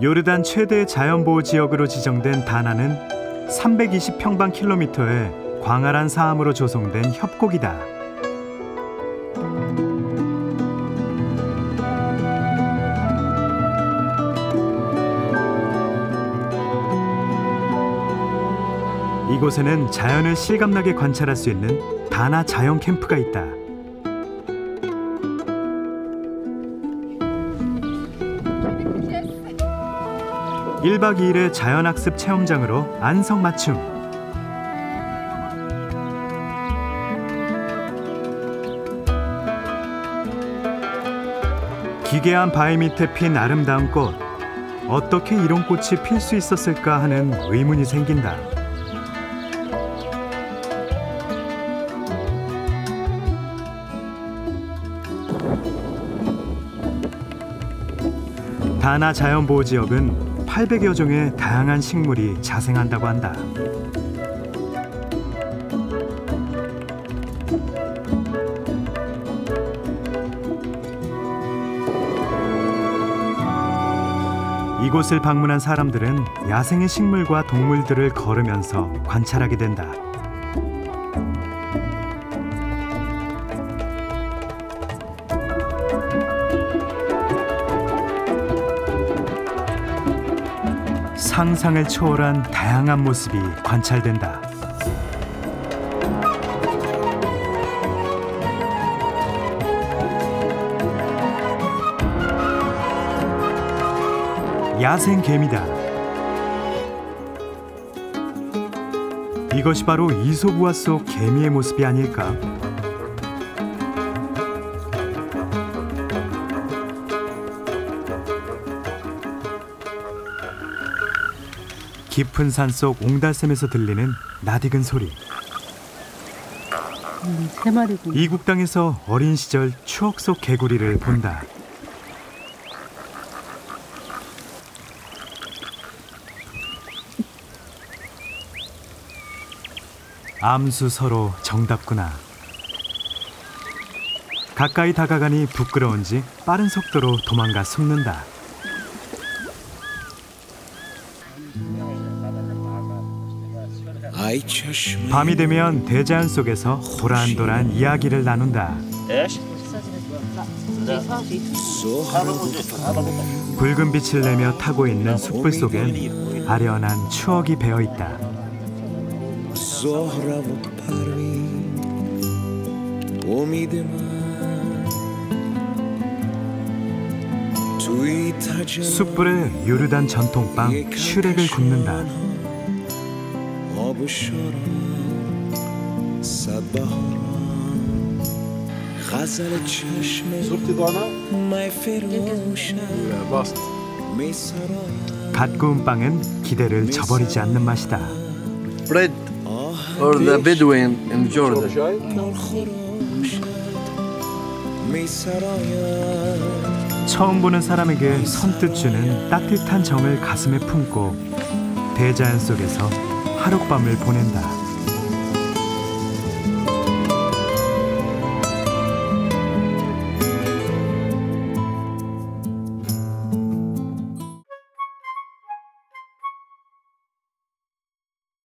요르단 최대 자연보호 지역으로 지정된 다나는 320평방킬로미터의 광활한 사암으로 조성된 협곡이다. 이곳에는 자연을 실감나게 관찰할 수 있는 다나 자연 캠프가 있다. 1박 2일의 자연학습 체험장으로 안성맞춤. 기괴한 바위 밑에 핀 아름다운 꽃. 어떻게 이런 꽃이 필 수 있었을까 하는 의문이 생긴다. 다나 자연보호지역은 800여 종의 다양한 식물이 자생한다고 한다. 이곳을 방문한 사람들은 야생의 식물과 동물들을 걸으면서 관찰하게 된다. 상상을 초월한 다양한 모습이 관찰된다. 야생 개미다. 이것이 바로 이솝우화 속 개미의 모습이 아닐까? 깊은 산속 옹달샘에서 들리는 낯익은 소리. 음, 세 마리군. 이국 땅에서 어린 시절 추억 속 개구리를 본다. 암수 서로 정답구나. 가까이 다가가니 부끄러운지 빠른 속도로 도망가 숨는다. 밤이 되면 대자연 속에서 도란도란 이야기를 나눈다. 붉은 빛을 내며 타고 있는 숯불 속엔 아련한 추억이 배어 있다. 숯불에 요르단 전통빵 슈렉을 굽는다. 갓 구운 빵은 기대를 저버리지 않는 맛이다. bread or the Bedouin in Jordan. 처음 보는 사람에게 선뜻 주는 따뜻한 정을 가슴에 품고 대자연 속에서 하룻밤을 보낸다.